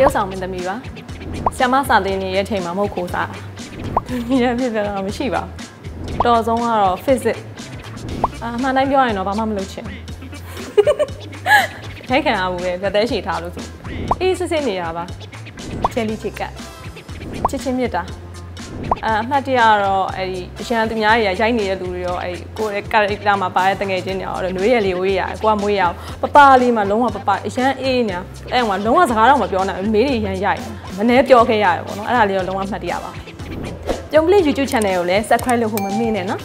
ရုပ်ဆောင်မင်းသမီးပါဆ iam မစာသင်နေရဲ့အချိန်မှာမဟုတ်ခိုးစားညီရဖြစ်ပြတော့မရှိပါဘူးတော်ဆုံးကတော့ physics အာမှန်တိုင်းပြောရရင်တော့ဘာမှမလုပ်ချင်ဘူးထိုက်ခံရဘူးပဲပြသက်ရှိထားလို့ဆိုအေးစစ်စစ်နေရပါချယ်လီချစ်ကတ်ချစ်ချင်းမြတ်တာ အာအမှတ်တရကတော့အဲ့ဒီအရန်သူများတွေကရိုက်နေတဲ့လူတွေရောအဲ့ဒီကိုယ့်ရဲ့ character မှာပါတဲ့တငယ်ချင်းတွေရောအဲ့လိုနှွေးရလေးဝေးရတယ်ကိုကမွေးရအောင်ပပလေးမှာလုံးဝပပအရန်အေးနေတာအဲ့ဟိုလုံးဝစကားတော့မပြောနိုင်ဘူးမေးတွေရန်ရိုက်မနှဲပြောခဲ့ရတယ်ပေါ့နော်အဲ့ဒါလေးတော့လုံးဝမှတ်တရပါပြုံးကလေး YouTube channel ကိုလည်း subscribe လုပ်ဖို့မမေ့နဲ့နော်